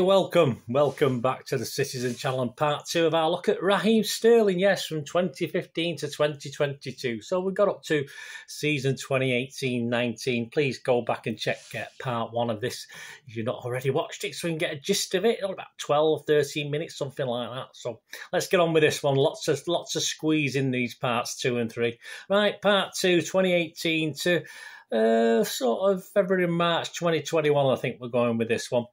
Welcome. Welcome back to the Citizen Channel part two of our look at Raheem Sterling, yes, from 2015 to 2022. So we got up to season 2018 19. Please go back and check get part one of this if you've not already watched it so you can get a gist of it. About 12, 13 minutes, something like that. So let's get on with this one. Lots of lots of squeeze in these parts two and three. Right, part two, 2018 to uh, sort of February, March 2021, I think we're going with this one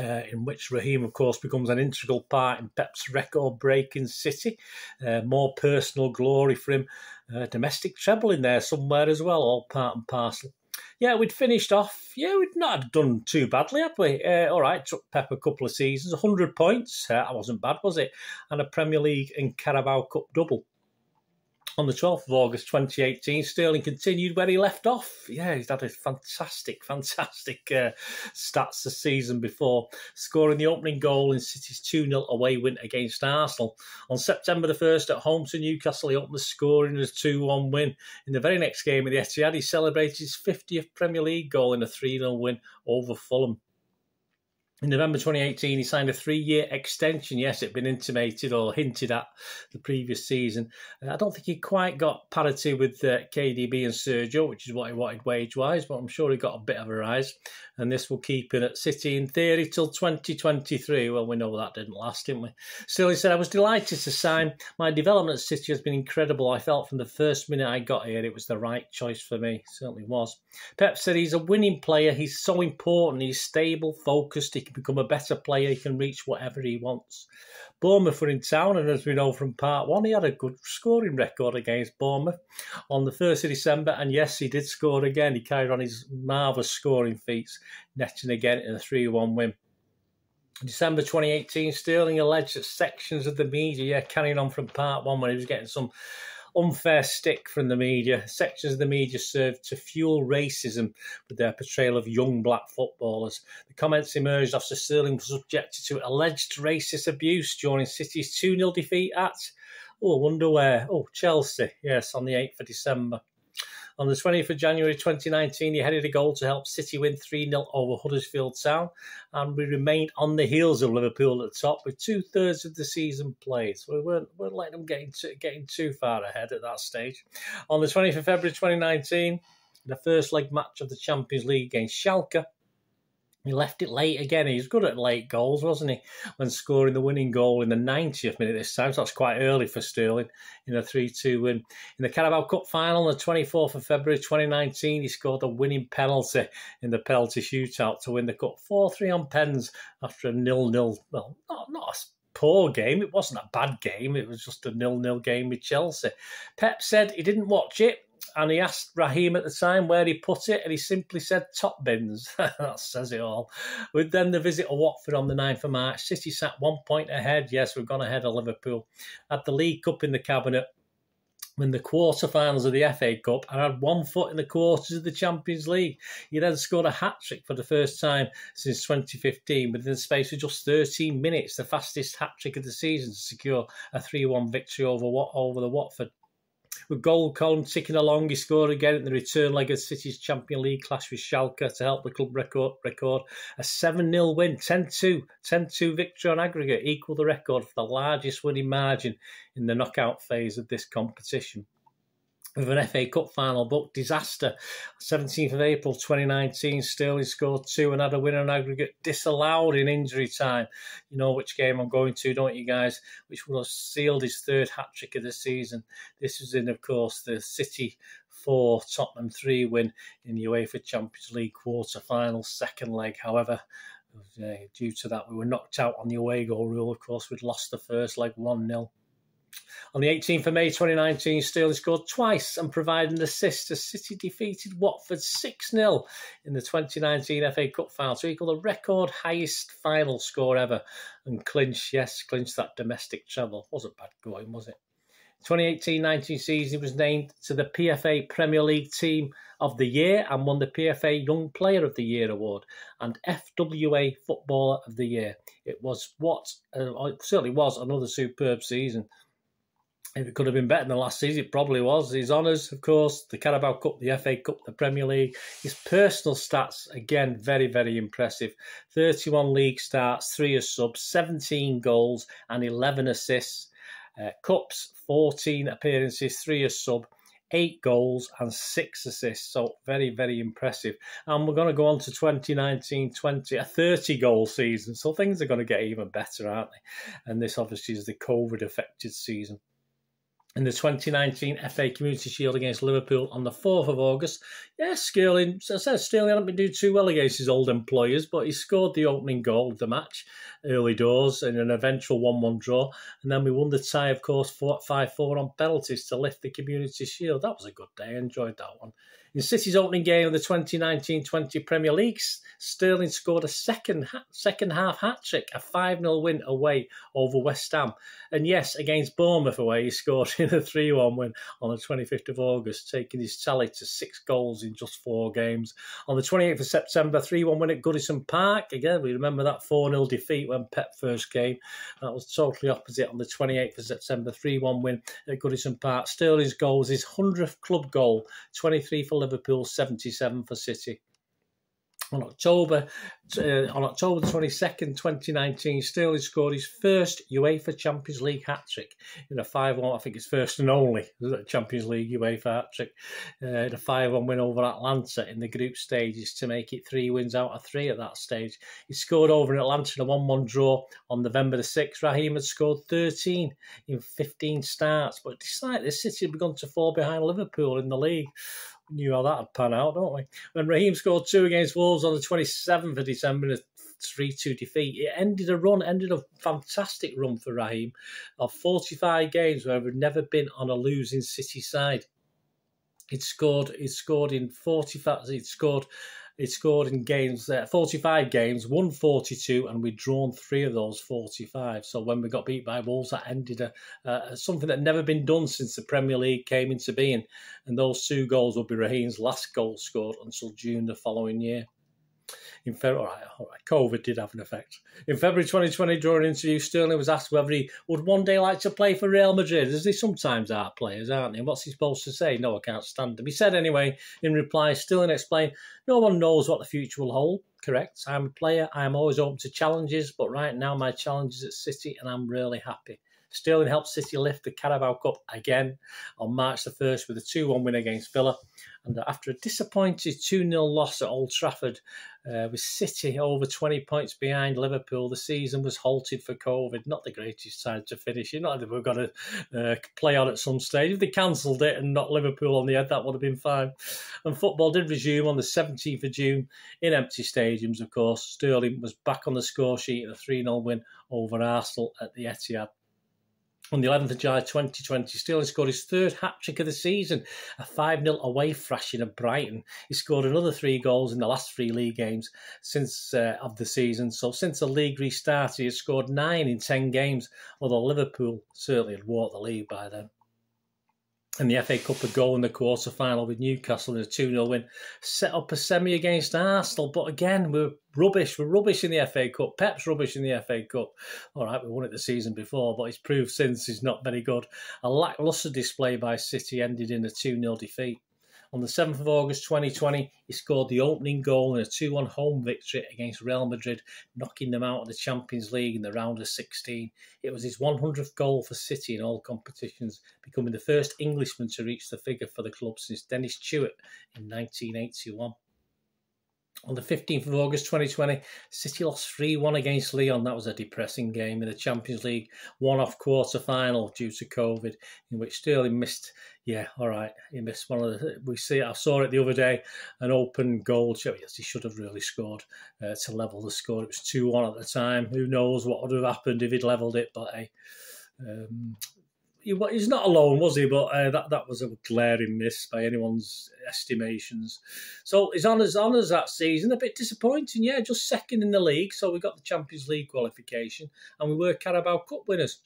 uh, in which Raheem, of course, becomes an integral part in Pep's record breaking City. Uh, more personal glory for him. Uh, domestic treble in there somewhere as well, all part and parcel. Yeah, we'd finished off. Yeah, we'd not done too badly, had we? Uh, all right, took Pep a couple of seasons, 100 points. Uh, that wasn't bad, was it? And a Premier League and Carabao Cup double on the 12th of August 2018, Sterling continued where he left off. Yeah, he's had a fantastic, fantastic uh, stats the season before, scoring the opening goal in City's 2 0 away win against Arsenal. On September the 1st at home to Newcastle, he opened the scoring as 2 1 win. In the very next game at the Etihad, he celebrated his 50th Premier League goal in a 3 0 win over Fulham. In November 2018, he signed a three year extension. Yes, it'd been intimated or hinted at the previous season. I don't think he quite got parity with uh, KDB and Sergio, which is what he wanted wage wise, but I'm sure he got a bit of a rise. And this will keep him at City in theory till 2023. Well, we know that didn't last, didn't we? Still, he said, I was delighted to sign. My development at City has been incredible. I felt from the first minute I got here it was the right choice for me. It certainly was. Pep said he's a winning player. He's so important. He's stable, focused. He can become a better player. He can reach whatever he wants. Bournemouth were in town, and as we know from part one, he had a good scoring record against Bournemouth on the 1st of December. And yes, he did score again. He carried on his marvellous scoring feats, netting again in a 3 1 win. December 2018, Sterling alleged that sections of the media, carrying on from part one when he was getting some unfair stick from the media. Sections of the media served to fuel racism with their portrayal of young black footballers. The comments emerged after Sterling was subjected to alleged racist abuse during City's 2 0 defeat at, oh, I wonder where? Oh, Chelsea, yes, on the 8th of December. On the 20th of January 2019, he headed a goal to help City win 3 0 over Huddersfield Town, and we remained on the heels of Liverpool at the top with two thirds of the season played. So we weren't, weren't letting them get too, getting too far ahead at that stage. On the 20th of February 2019, the first leg match of the Champions League against Schalke, he left it late again. He was good at late goals, wasn't he? When scoring the winning goal in the 90th minute this time. So that's quite early for Sterling in a 3 2 win. In the Carabao Cup final on the 24th of February 2019, he scored a winning penalty in the penalty shootout to win the Cup 4 3 on pens after a nil nil. Well, not, not a poor game. It wasn't a bad game. It was just a nil nil game with Chelsea. Pep said he didn't watch it and he asked Raheem at the time where he put it, and he simply said top bins. that says it all. With then the visit of Watford on the 9th of March, City sat one point ahead. Yes, we've gone ahead of Liverpool. Had the League Cup in the cabinet, in the quarterfinals of the FA Cup and had one foot in the quarters of the Champions League. He then scored a hat trick for the first time since 2015 within the space of just 13 minutes, the fastest hat trick of the season to secure a 3 1 victory over, over the Watford with goal column ticking along, he scored again in the return leg of City's Champion League clash with Schalke to help the club record, record a 7 0 win, 10 2, 10 2 victory on aggregate, equal the record for the largest winning margin in the knockout phase of this competition with an FA Cup final book disaster. 17th of April 2019, Sterling scored two and had a winner on aggregate disallowed in injury time. You know which game I'm going to, don't you guys? Which would have sealed his third hat trick of the season. This was in, of course, the City 4, Tottenham 3 win in the UEFA Champions League quarter final, second leg. However, uh, due to that, we were knocked out on the away goal rule. Of course, we'd lost the first leg 1 0. On the 18th of May 2019, Sterling scored twice and provided an assist as City defeated Watford 6 0 in the 2019 FA Cup final to equal the record highest final score ever and clinch, yes, clinch that domestic treble. Wasn't bad going, was it? 2018-19 season, he was named to the PFA Premier League Team of the Year and won the PFA Young Player of the Year award and FWA Footballer of the Year. It was what uh, it certainly was another superb season. If it could have been better than last season, it probably was. His honours, of course, the Carabao Cup, the FA Cup, the Premier League. His personal stats, again, very, very impressive. 31 league starts, 3 as subs, 17 goals, and 11 assists. Uh, Cups, 14 appearances, 3 as sub, 8 goals, and 6 assists. So, very, very impressive. And we're going to go on to 2019 20, a 30 goal season. So, things are going to get even better, aren't they? And this obviously is the COVID affected season in the 2019 FA Community Shield against Liverpool on the 4th of August. Yes, Sterling, as I said, Sterling hadn't been doing too well against his old employers, but he scored the opening goal of the match early doors in an eventual 1 1 draw. And then we won the tie, of course, 5 4 on penalties to lift the Community Shield. That was a good day. I enjoyed that one. In City's opening game of the 2019-20 Premier League, Sterling scored a second second half hat trick, a 5-0 win away over West Ham. And yes, against Bournemouth away, he scored in a 3-1 win on the 25th of August, taking his tally to six goals in just four games. On the 28th of September, 3-1 win at Goodison Park. Again, we remember that 4-0 defeat when Pep first came. That was totally opposite on the 28th of September, 3-1 win at Goodison Park. Sterling's goal was his 100th club goal, 23 for Liverpool, 77 for City. On October uh, on October twenty second, twenty nineteen, Sterling scored his first UEFA Champions League hat trick in a five one. I think his first and only Champions League UEFA hat trick uh, in a five one win over Atalanta in the group stages to make it three wins out of three at that stage. He scored over in Atalanta in a one one draw on November the sixth. Raheem had scored thirteen in fifteen starts, but despite this, City had begun to fall behind Liverpool in the league knew how that would pan out, don't we? When Raheem scored two against Wolves on the 27th of December in a 3 2 defeat, it ended a run, ended a fantastic run for Raheem of 45 games where we've never been on a losing City side. He'd scored, he'd scored in 45, he'd scored he scored in games, uh, 45 games, won 42, and we'd drawn three of those 45. So when we got beat by Wolves, that ended a, uh, something that never been done since the Premier League came into being. And those two goals would be Raheem's last goal scored until June the following year in February. All right, COVID did have an effect. In February 2020, during an interview, Sterling was asked whether he would one day like to play for Real Madrid, as they sometimes are players, aren't they? And what's he supposed to say? No, I can't stand them. He said anyway, in reply, Sterling explained, no one knows what the future will hold. Correct. I'm a player. I am always open to challenges, but right now my challenge is at City, and I'm really happy. Sterling helped City lift the Carabao Cup again on March the 1st with a 2 1 win against Villa. And after a disappointing 2 0 loss at Old Trafford, uh, with City over 20 points behind Liverpool, the season was halted for COVID. Not the greatest time to finish it. Not that we've got to uh, play on at some stage. If they cancelled it and not Liverpool on the head, that would have been fine. And football did resume on the 17th of June in empty stadiums, of course. Sterling was back on the score sheet in a 3 0 win over Arsenal at the Etihad on the 11th of July 2020, Sterling scored his third hat trick of the season, a 5 0 away thrashing of Brighton. He scored another three goals in the last three league games since uh, of the season. So, since the league restarted, he has scored nine in 10 games, although Liverpool certainly had walked the league by then and the FA Cup a goal in the quarter final with Newcastle in a 2 0 win. Set up a semi against Arsenal, but again, we're rubbish. We're rubbish in the FA Cup. Pep's rubbish in the FA Cup. All right, we won it the season before, but he's proved since he's not very good. A lacklustre display by City ended in a 2 0 defeat. On the 7th of August 2020, he scored the opening goal in a 2 1 home victory against Real Madrid, knocking them out of the Champions League in the round of 16. It was his 100th goal for City in all competitions, becoming the first Englishman to reach the figure for the club since Dennis Tueart in 1981. On the 15th of August 2020, City lost 3 1 against Lyon. That was a depressing game in the Champions League one off quarter final due to COVID, in which Sterling missed. Yeah, all right. He missed one of the. We see I saw it the other day an open goal. Yes, he should have really scored uh, to level the score. It was 2 1 at the time. Who knows what would have happened if he'd levelled it, but hey. Um, he, he's not alone, was he? But uh, that that was a glaring miss by anyone's estimations. So his honours honours that season a bit disappointing. Yeah, just second in the league. So we got the Champions League qualification, and we were Carabao Cup winners.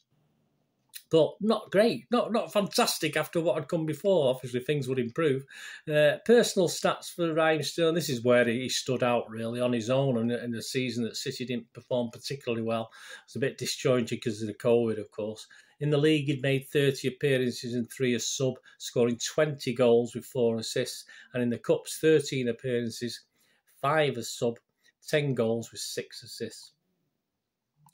But not great, not not fantastic after what had come before. Obviously, things would improve. Uh, personal stats for Raheem Sterling. This is where he stood out really on his own, and in the season that City didn't perform particularly well. It was a bit disjointed because of the COVID, of course. In the league, he'd made 30 appearances and three as sub, scoring 20 goals with four assists. And in the Cups, 13 appearances, five as sub, 10 goals with six assists.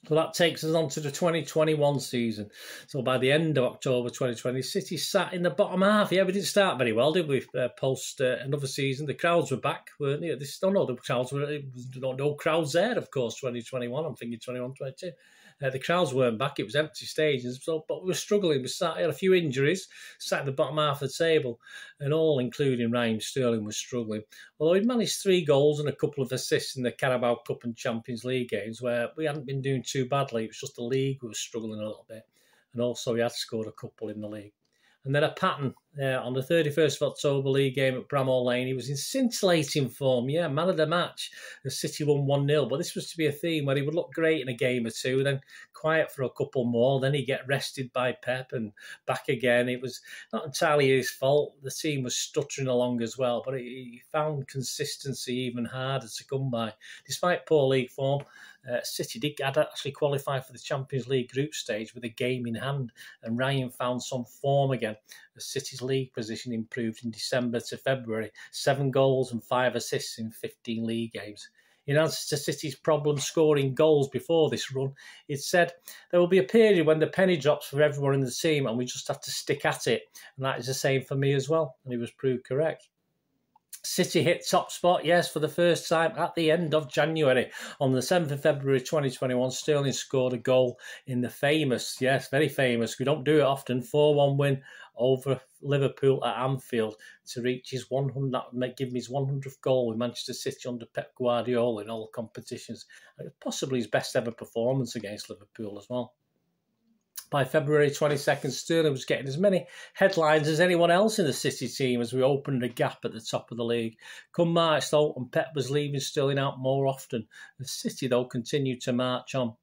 So that takes us on to the 2021 season. So by the end of October 2020, City sat in the bottom half. Yeah, we didn't start very well, did we? Uh, post uh, another season, the crowds were back, weren't they? This, oh no, the crowds were no, no crowds there, of course. 2021, I'm thinking 21, 22. Uh, the crowds weren't back; it was empty stages. So, but we were struggling. We sat, had a few injuries, sat at the bottom half of the table, and all, including Raheem Sterling, was struggling. Although he'd managed three goals and a couple of assists in the Carabao Cup and Champions League games, where we hadn't been doing too badly. It was just the league we were struggling a little bit, and also he had scored a couple in the league. And then a pattern uh, on the 31st of October league game at Bramall Lane. He was in scintillating form. Yeah, man of the match. The City won 1 0. But this was to be a theme where he would look great in a game or two, then quiet for a couple more. Then he'd get rested by Pep and back again. It was not entirely his fault. The team was stuttering along as well, but he found consistency even harder to come by. Despite poor league form, uh, City did actually qualify for the Champions League group stage with a game in hand, and Raheem found some form again. The City's league position improved in December to February, seven goals and five assists in 15 league games. In answer to City's problem scoring goals before this run, it said there will be a period when the penny drops for everyone in the team and we just have to stick at it. And that is the same for me as well. And he was proved correct. City hit top spot, yes, for the first time at the end of January. On the 7th of February 2021, Sterling scored a goal in the famous, yes, very famous, we don't do it often, 4 1 win over Liverpool at Anfield to reach his 100, that give him his 100th goal with Manchester City under Pep Guardiola in all competitions. Possibly his best ever performance against Liverpool as well. By February 22nd, Sterling was getting as many headlines as anyone else in the City team as we opened a gap at the top of the league. Come March, though, and Pep was leaving Sterling out more often. The City, though, continued to march on.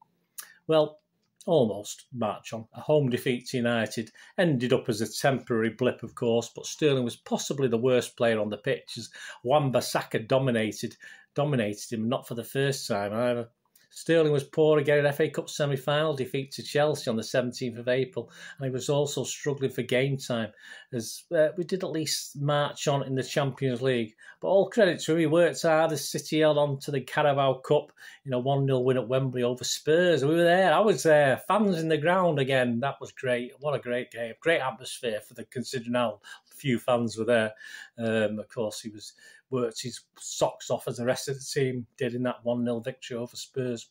Well, almost march on. A home defeat to United ended up as a temporary blip, of course, but Sterling was possibly the worst player on the pitch as Wan-Bissaka dominated dominated him, not for the first time either. Sterling was poor again in FA Cup semi final defeat to Chelsea on the 17th of April, and he was also struggling for game time as uh, we did at least march on in the Champions League. But all credit to him, he worked hard as City held on to the Carabao Cup in a 1 0 win at Wembley over Spurs. We were there, I was there, fans in the ground again. That was great. What a great game, great atmosphere for the considering how few fans were there. Um, of course, he was worked his socks off as the rest of the team did in that 1 0 victory over Spurs.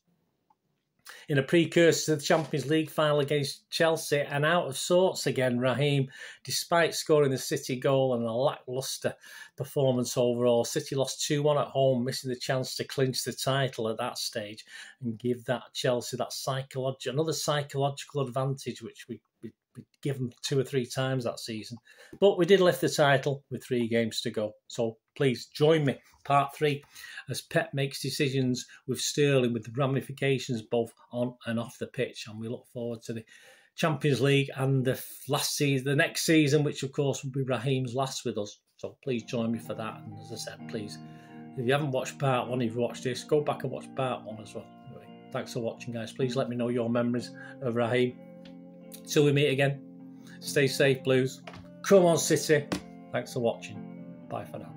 In a precursor to the Champions League final against Chelsea, and out of sorts again, Raheem, despite scoring the City goal and a lacklustre performance overall. City lost 2 1 at home, missing the chance to clinch the title at that stage and give that Chelsea that psychological, another psychological advantage, which we, we give them two or three times that season. But we did lift the title with three games to go. So please join me, part three, as Pep makes decisions with Sterling with the ramifications both on and off the pitch. And we look forward to the Champions League and the last season, the next season, which of course will be Raheem's last with us. So please join me for that. And as I said, please, if you haven't watched part one, if you've watched this, go back and watch part one as well. Anyway, thanks for watching, guys. Please let me know your memories of Raheem. Till we meet again, stay safe, Blues. Come on, City. Thanks for watching. Bye for now.